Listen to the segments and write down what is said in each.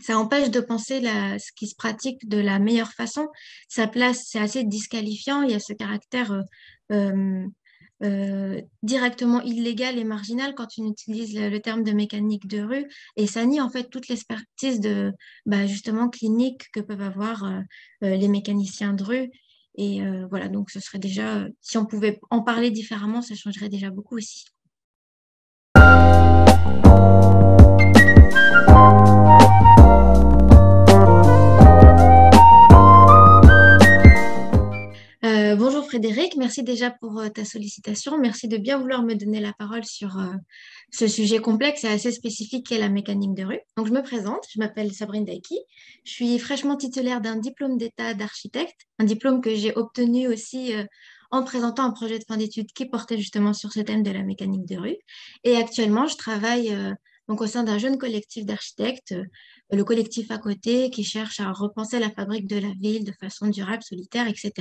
ça empêche de penser ce qui se pratique de la meilleure façon. Sa place, c'est assez disqualifiant. Il y a ce caractère euh, euh, euh, directement illégal et marginal quand on utilise le, terme de mécanique de rue. Et ça nie en fait toute l'expertise de bah, justement clinique que peuvent avoir les mécaniciens de rue. Et voilà, donc ce serait déjà, si on pouvait en parler différemment, ça changerait déjà beaucoup aussi. Merci déjà pour euh, ta sollicitation. Merci de bien vouloir me donner la parole sur euh, ce sujet complexe et assez spécifique qu'est la mécanique de rue. Donc je me présente, je m'appelle Sabrine Daiki, je suis fraîchement titulaire d'un diplôme d'état d'architecte, un diplôme que j'ai obtenu aussi euh, en présentant un projet de fin d'études qui portait justement sur ce thème de la mécanique de rue. Et actuellement, je travaille donc au sein d'un jeune collectif d'architectes, le collectif à côté qui cherche à repenser la fabrique de la ville de façon durable, solitaire, etc.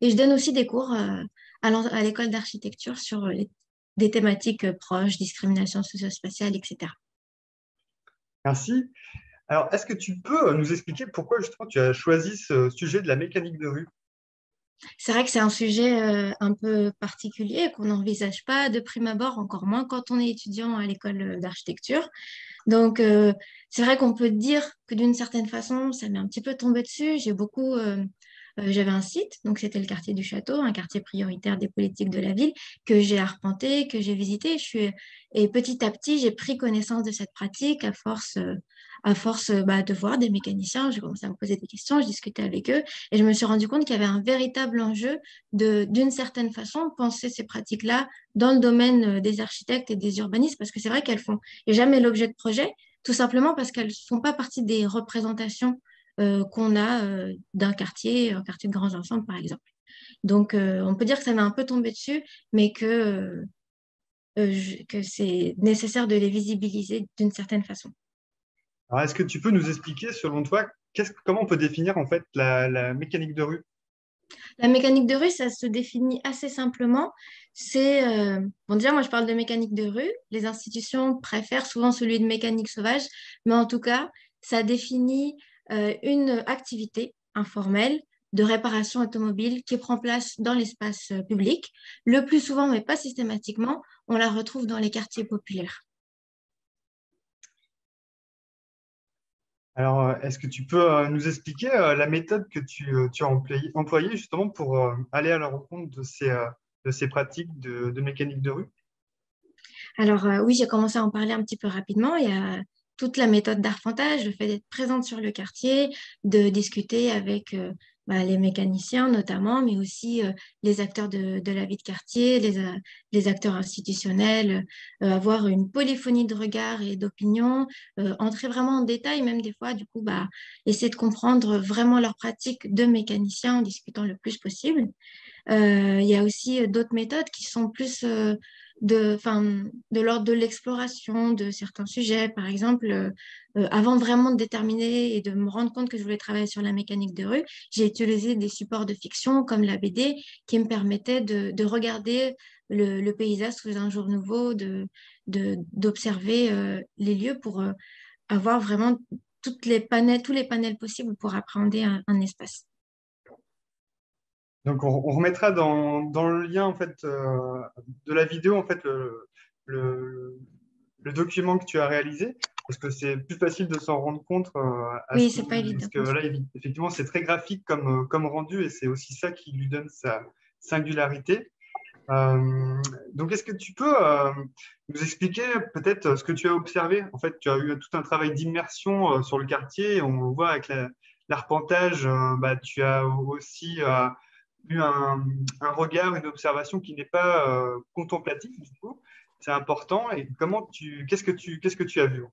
Et je donne aussi des cours euh, à l'école d'architecture sur euh, des thématiques proches, discrimination socio-spatiale, etc. Merci. Alors, est-ce que tu peux nous expliquer pourquoi justement tu as choisi ce sujet de la mécanique de rue? C'est vrai que c'est un sujet euh, un peu particulier qu'on n'envisage pas de prime abord, encore moins quand on est étudiant à l'école d'architecture. Donc, euh, c'est vrai qu'on peut dire que d'une certaine façon, ça m'est un petit peu tombé dessus. J'ai beaucoup, euh, j'avais un site, donc c'était le quartier du château, un quartier prioritaire des politiques de la ville, que j'ai arpenté, que j'ai visité. Et petit à petit, j'ai pris connaissance de cette pratique à force à force bah, de voir des mécaniciens, j'ai commencé à me poser des questions, je discutais avec eux et je me suis rendu compte qu'il y avait un véritable enjeu de, d'une certaine façon, penser ces pratiques-là dans le domaine euh, des architectes et des urbanistes parce que c'est vrai qu'elles font jamais l'objet de projets, tout simplement parce qu'elles ne font pas partie des représentations euh, qu'on a euh, d'un quartier, un quartier de grands ensembles par exemple. Donc, on peut dire que ça m'a un peu tombé dessus, mais que c'est nécessaire de les visibiliser d'une certaine façon. Alors, est-ce que tu peux nous expliquer, selon toi, comment on peut définir en fait la, mécanique de rue? La mécanique de rue, ça se définit assez simplement. C'est, euh, bon, déjà, moi, je parle de mécanique de rue. Les institutions préfèrent souvent celui de mécanique sauvage, mais en tout cas, ça définit euh, une activité informelle de réparation automobile qui prend place dans l'espace euh, public. Le plus souvent, mais pas systématiquement, on la retrouve dans les quartiers populaires. Alors, euh, est-ce que tu peux euh, nous expliquer euh, la méthode que tu, as employée justement pour aller à la rencontre de ces, pratiques de, de, mécanique de rue? Alors, oui, j'ai commencé à en parler un petit peu rapidement. Il y a toute la méthode d'arpentage, le fait d'être présente sur le quartier, de discuter avec bah, les mécaniciens notamment, mais aussi euh, les acteurs de, la vie de quartier, les, euh, acteurs institutionnels, euh, avoir une polyphonie de regard et d'opinion, entrer vraiment en détail, même des fois, du coup, bah, essayer de comprendre vraiment leur pratique de mécanicien en discutant le plus possible. Il y a aussi d'autres méthodes qui sont plus de, de l'ordre de l'exploration de certains sujets. Par exemple, euh, euh, avant vraiment de déterminer et de me rendre compte que je voulais travailler sur la mécanique de rue, j'ai utilisé des supports de fiction comme la BD qui me permettaient de, de regarder le, paysage sous un jour nouveau, d'observer de, euh, les lieux pour avoir vraiment toutes les panels, tous les panels possibles pour appréhender un espace. Donc, on, remettra dans, le lien en fait, euh, de la vidéo en fait, le, document que tu as réalisé, parce que c'est plus facile de s'en rendre compte. Euh, oui, c'est pas évident. Parce que là, effectivement, c'est très graphique comme, comme rendu et c'est aussi ça qui lui donne sa singularité. Euh, donc, est-ce que tu peux nous expliquer peut-être ce que tu as observé? En fait, tu as eu tout un travail d'immersion sur le quartier. On voit avec l'arpentage, bah, tu as aussi eu un, regard, une observation qui n'est pas euh, contemplative du coup. C'est important. Et comment tu, qu'est-ce que tu, qu'est-ce que tu as vu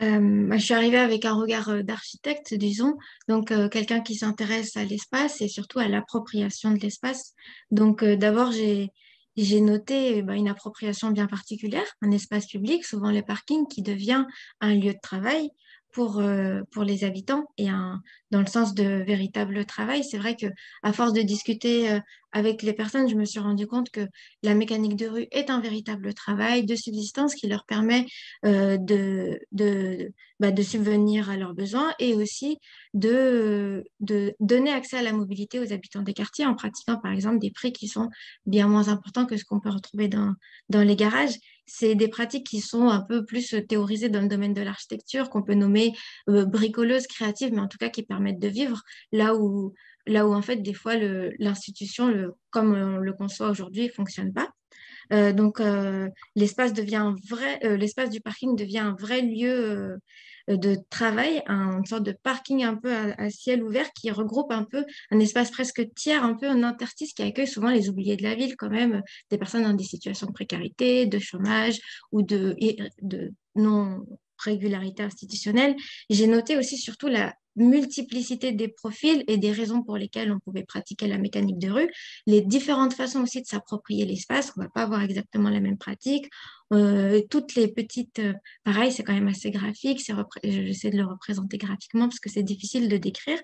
euh, bah, je suis arrivée avec un regard euh, d'architecte, disons, donc quelqu'un qui s'intéresse à l'espace et surtout à l'appropriation de l'espace. Donc d'abord, j'ai, j'ai noté bah, une appropriation bien particulière, un espace public, souvent le parking, qui devient un lieu de travail pour, euh, pour les habitants et dans le sens de véritable travail. C'est vrai que à force de discuter euh, avec les personnes, je me suis rendu compte que la mécanique de rue est un véritable travail de subsistance qui leur permet euh, de, bah, de subvenir à leurs besoins et aussi de, donner accès à la mobilité aux habitants des quartiers en pratiquant par exemple des prix qui sont bien moins importants que ce qu'on peut retrouver dans les garages c'est des pratiques qui sont un peu plus théorisées dans le domaine de l'architecture, qu'on peut nommer euh, bricoleuses, créatives, mais en tout cas qui permettent de vivre, là où, là où en fait, des fois, l'institution, comme on le conçoit aujourd'hui, ne fonctionne pas. Euh, donc, euh, l'espace devient vrai, l'espace du parking devient un vrai lieu euh, de travail, une sorte de parking un peu à, ciel ouvert qui regroupe un peu un espace presque tiers, un peu un interstice qui accueille souvent les oubliés de la ville, quand même, des personnes dans des situations de précarité, de chômage ou de, de non régularité institutionnelle. J'ai noté aussi surtout la multiplicité des profils et des raisons pour lesquelles on pouvait pratiquer la mécanique de rue, les différentes façons aussi de s'approprier l'espace, on ne va pas avoir exactement la même pratique, euh, toutes les petites, euh, pareil, c'est quand même assez graphique, j'essaie de le représenter graphiquement parce que c'est difficile de décrire,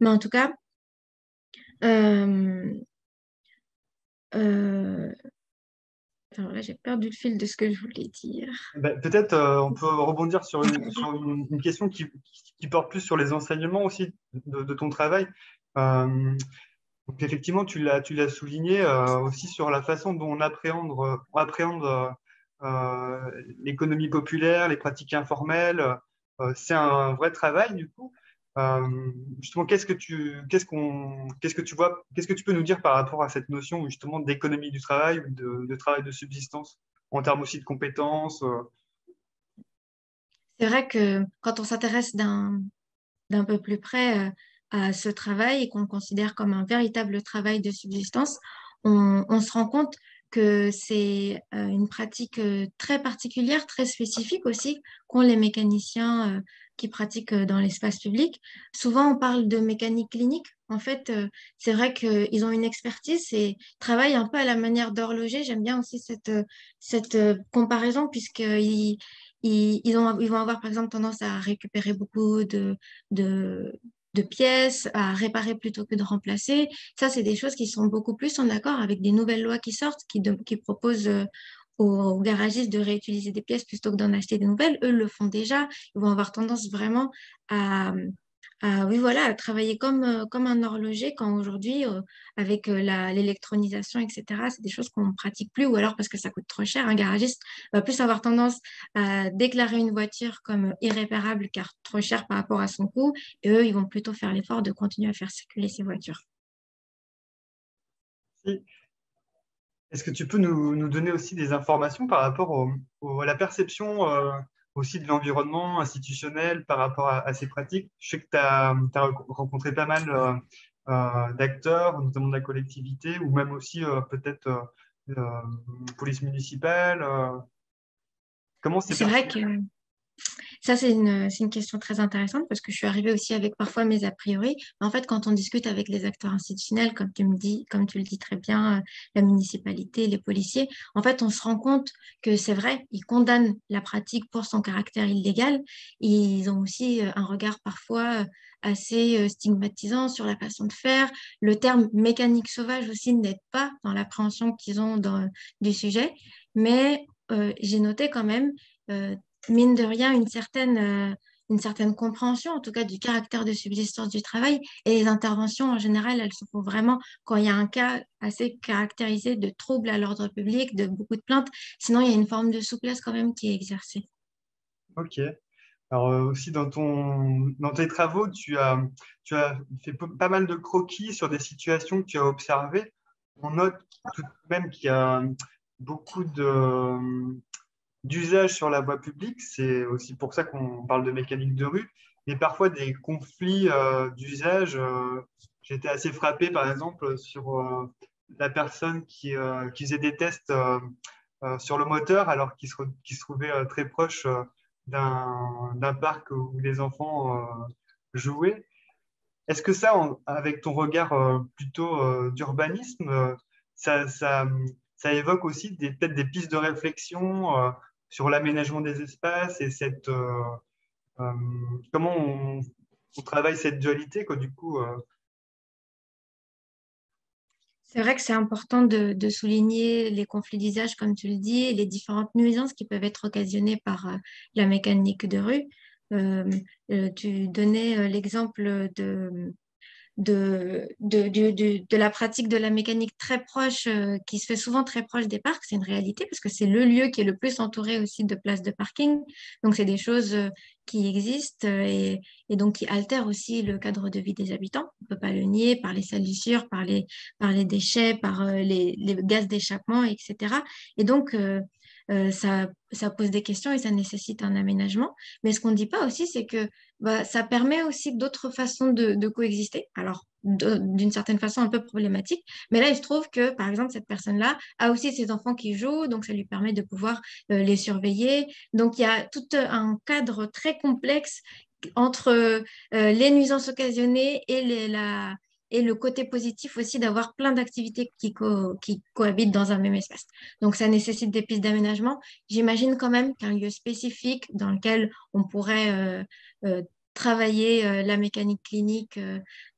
mais en tout cas, euh, alors là, j'ai perdu le fil de ce que je voulais dire. Ben, peut-être on peut rebondir sur une, question qui, porte plus sur les enseignements aussi de, ton travail. donc effectivement, tu l'as, souligné aussi sur la façon dont on appréhende, on appréhende euh, l'économie populaire, les pratiques informelles. Euh, c'est un vrai travail du coup. Euh, justement, qu'est-ce que tu, qu'est-ce qu'on, qu'est-ce que tu vois, qu'est-ce que tu peux nous dire par rapport à cette notion justement d'économie du travail ou de, travail de subsistance en termes aussi de compétences C'est vrai que quand on s'intéresse d'un, d'un peu plus près à ce travail et qu'on considère comme un véritable travail de subsistance, on se rend compte que c'est euh, une pratique euh, très particulière, très spécifique aussi, qu'ont les mécaniciens euh, qui pratiquent dans l'espace public. Souvent, on parle de mécanique clinique. En fait, c'est vrai qu'ils ont une expertise et travaillent un peu à la manière d'horloger. J'aime bien aussi cette, cette comparaison puisqu'ils ils, ils, ils vont avoir, par exemple, tendance à récupérer beaucoup de, de, de pièces à réparer plutôt que de remplacer. Ça, c'est des choses qui sont beaucoup plus en accord avec des nouvelles lois qui sortent, qui, proposent euh, aux, garagistes de réutiliser des pièces plutôt que d'en acheter des nouvelles. Eux le font déjà. Ils vont avoir tendance vraiment à, oui, voilà, travailler comme, euh, comme un horloger quand aujourd'hui, euh, avec euh, l'électronisation, etc., c'est des choses qu'on ne pratique plus ou alors parce que ça coûte trop cher. Un garagiste va plus avoir tendance à déclarer une voiture comme irréparable car trop cher par rapport à son coût et eux, ils vont plutôt faire l'effort de continuer à faire circuler ces voitures. Est-ce que tu peux nous, nous, donner aussi des informations par rapport à la perception aussi de l'environnement institutionnel par rapport à, ces pratiques. Je sais que tu as, rencontré pas mal euh, euh, d'acteurs, notamment de la collectivité, ou même aussi euh, peut-être police municipale. comment c'est C'est vrai que ça, c'est une, question très intéressante parce que je suis arrivée aussi avec parfois mes a priori. En fait, quand on discute avec les acteurs institutionnels, comme tu me dis, comme tu le dis très bien, euh, la municipalité, les policiers, en fait, on se rend compte que c'est vrai, ils condamnent la pratique pour son caractère illégal. Ils ont aussi euh, un regard parfois euh, assez stigmatisant sur la façon de faire. Le terme mécanique sauvage aussi n'aide pas dans l'appréhension qu'ils ont du sujet. Mais j'ai noté quand même mine de rien, une certaine, euh, une certaine compréhension, en tout cas, du caractère de subsistance du travail. Et les interventions, en général, elles se font vraiment quand il y a un cas assez caractérisé de trouble à l'ordre public, de beaucoup de plaintes. Sinon, il y a une forme de souplesse quand même qui est exercée. Ok. Alors euh, aussi dans, ton, dans tes travaux, tu as, tu as fait pas mal de croquis sur des situations que tu as observées. On note tout de même qu'il y a beaucoup de, d'usage sur la voie publique. C'est aussi pour ça qu'on parle de mécanique de rue. Mais parfois, des conflits euh, d'usage. Euh, J'étais assez frappé, par exemple, sur euh, la personne qui, faisait des tests sur le moteur alors qu'il se, trouvait très proche d'un parc où les enfants jouaient. Est-ce que ça, avec ton regard plutôt d'urbanisme, ça, ça, évoque aussi peut-être des pistes de réflexion sur l'aménagement des espaces et cette, euh, comment on, travaille cette dualité quoi, du coup c'est vrai que c'est important de, souligner les conflits d'usage, comme tu le dis, et les différentes nuisances qui peuvent être occasionnées par la mécanique de rue. tu donnais l'exemple de, de, de, de, de, la pratique de la mécanique très proche, euh, qui se fait souvent très proche des parcs, c'est une réalité parce que c'est le lieu qui est le plus entouré aussi de places de parking. Donc, c'est des choses euh, qui existent euh, et, et, donc qui altèrent aussi le cadre de vie des habitants. On ne peut pas le nier par les salissures, par les, par les déchets, par les, les, gaz d'échappement, etc. Et donc, ça, ça, pose des questions et ça nécessite un aménagement. Mais ce qu'on ne dit pas aussi, c'est que bah, ça permet aussi d'autres façons de, coexister. Alors, d'une certaine façon un peu problématique. Mais là, il se trouve que, par exemple, cette personne-là a aussi ses enfants qui jouent, donc ça lui permet de pouvoir euh, les surveiller. Donc, il y a tout un cadre très complexe entre euh, les nuisances occasionnées et les, la, et le côté positif aussi d'avoir plein d'activités qui, cohabitent dans un même espace. Donc, ça nécessite des pistes d'aménagement. J'imagine quand même qu'un lieu spécifique dans lequel on pourrait euh, euh, travailler euh, la mécanique clinique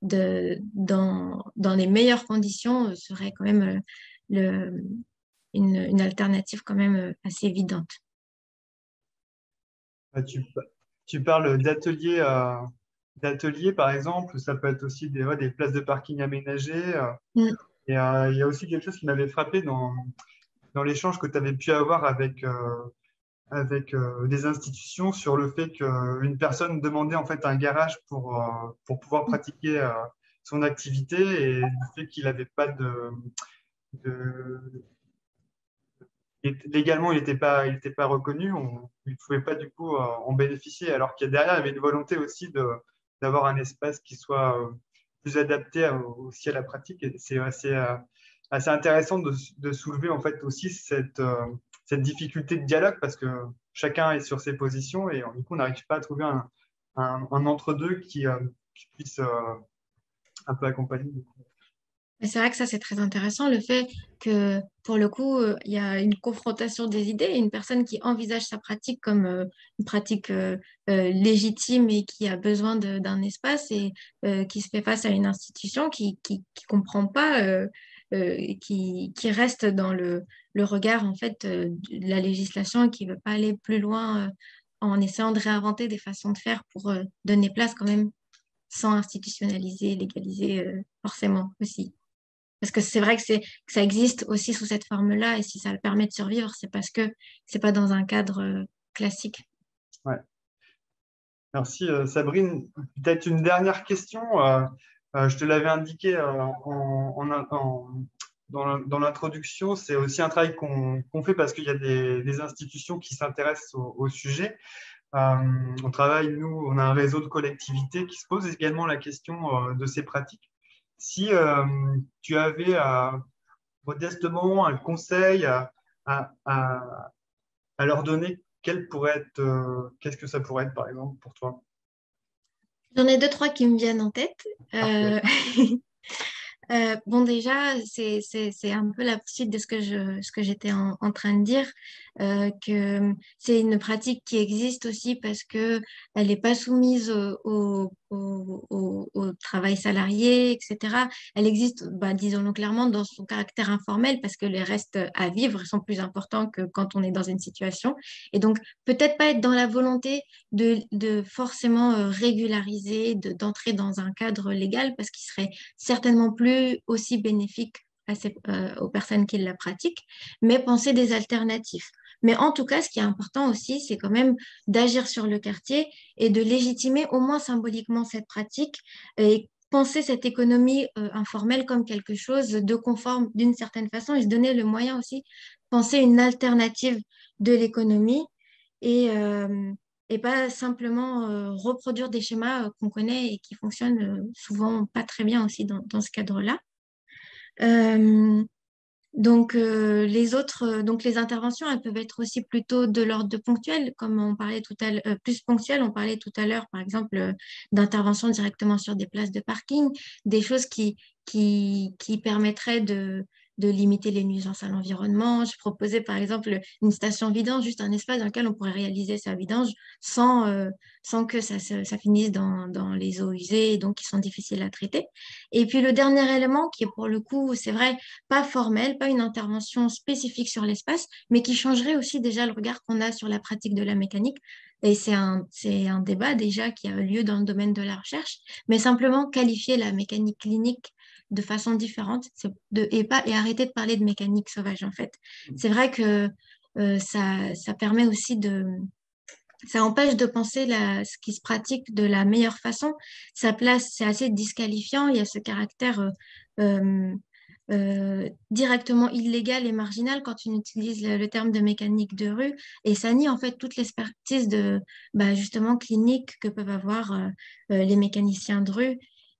dans, les meilleures conditions serait quand même une, alternative quand même assez évidente. Ah, tu, tu parles d'ateliers d'ateliers, par exemple. Ça peut être aussi des, des places de parking aménagées. Euh. Mm. Et euh, il y a aussi quelque chose qui m'avait frappé dans, dans l'échange que tu avais pu avoir avec, euh, avec des institutions sur le fait qu'une personne demandait en fait un garage pour, pour pouvoir mm. pratiquer son activité et le fait qu'il n'avait pas de, légalement, il n'était pas, il pas reconnu, on, il ne pouvait pas du coup en bénéficier, alors qu'il y a derrière, il y avait une volonté aussi de, d'avoir un espace qui soit euh, plus adapté aussi à la pratique. Et c'est assez, euh, assez intéressant de, de, soulever en fait aussi cette, euh, cette difficulté de dialogue parce que chacun est sur ses positions et du coup, on n'arrive pas à trouver un, un, entre-deux qui, qui, puisse un peu accompagner. C'est vrai que ça, c'est très intéressant, le fait que, pour le coup, euh, il y a une confrontation des idées, une personne qui envisage sa pratique comme euh, une pratique euh, légitime et qui a besoin d'un espace et qui se fait face à une institution qui ne comprend pas, qui, qui, reste dans le, le, regard, en fait, de la législation et qui ne veut pas aller plus loin en essayant de réinventer des façons de faire pour donner place quand même sans institutionnaliser, légaliser forcément aussi. Parce que c'est vrai que, ça existe aussi sous cette forme-là, et si ça le permet de survivre, c'est parce que c'est pas dans un cadre euh, classique. Merci euh, Sabrine. Peut-être une dernière question. Euh, je te l'avais indiqué dans l'introduction, c'est aussi un travail qu'on fait parce qu'il y a des, institutions qui s'intéressent au, sujet. on travaille, nous, on a un réseau de collectivités qui se pose également la question de ces pratiques si euh, tu avais euh, modestement un conseil à, leur donner, quel pourrait être, euh, qu'est-ce que ça pourrait être par exemple pour toi? J'en ai deux, trois qui me viennent en tête. bon, déjà, c'est un peu la suite de ce que j'étais en, train de dire. Euh, que c'est une pratique qui existe aussi parce qu'elle n'est pas soumise au, travail salarié, etc. Elle existe, bah, disons-le clairement, dans son caractère informel parce que les restes à vivre sont plus importants que quand on est dans une situation. Et donc, peut-être pas être dans la volonté de, forcément euh, régulariser, d'entrer dans un cadre légal parce qu'il serait certainement plus aussi bénéfique euh, aux personnes qui la pratiquent, mais penser des alternatives. Mais en tout cas, ce qui est important aussi, c'est quand même d'agir sur le quartier et de légitimer au moins symboliquement cette pratique et penser cette économie euh, informelle comme quelque chose de conforme d'une certaine façon et se donner le moyen aussi de penser une alternative de l'économie et, euh, pas simplement euh, reproduire des schémas qu'on connaît et qui fonctionnent souvent pas très bien aussi dans ce cadre-là. Donc, euh, les autres, euh, donc les interventions, elles peuvent être aussi plutôt de l'ordre de ponctuel, comme on parlait tout à l'heure, euh, plus ponctuel, on parlait tout à l'heure, par exemple, d'intervention directement sur des places de parking, des choses qui, qui permettraient de, de limiter les nuisances à l'environnement. Je proposais par exemple une station vidange, juste un espace dans lequel on pourrait réaliser sa vidange sans, sans que ça, ça finisse dans, dans, les eaux usées et donc qui sont difficiles à traiter. Et puis le dernier élément qui est pour le coup, c'est vrai, pas formel, pas une intervention spécifique sur l'espace, mais qui changerait aussi déjà le regard qu'on a sur la pratique de la mécanique. Et c'est un, un débat déjà qui a lieu dans le domaine de la recherche, mais simplement qualifier la mécanique clinique de façon différente de, et, pas, et arrêter de parler de mécanique sauvage en fait. C'est vrai que euh, ça, ça permet aussi de, ça empêche de penser la, ce qui se pratique de la meilleure façon. Sa place, c'est assez disqualifiant. Il y a ce caractère euh, euh, euh, directement illégal et marginal quand on utilise le, terme de mécanique de rue. Et ça nie en fait toute l'expertise de bah, justement clinique que peuvent avoir les mécaniciens de rue.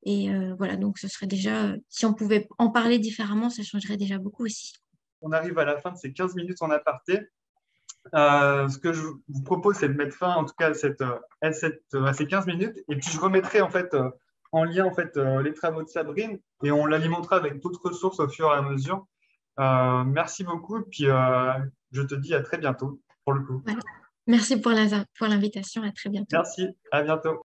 Et voilà, donc ce serait déjà, si on pouvait en parler différemment, ça changerait déjà beaucoup aussi. On arrive à la fin de ces 15 minutes en aparté. Euh, ce que je vous propose, c'est de mettre fin, en tout cas, à, cette, à, cette, à ces 15 minutes. Et puis, je remettrai en fait en lien en fait les travaux de Sabrine et on l'alimentera avec d'autres ressources au fur et à mesure. Euh, merci beaucoup. Puis, euh, je te dis à très bientôt pour le coup. Merci pour l'invitation. À très bientôt. Merci. À bientôt.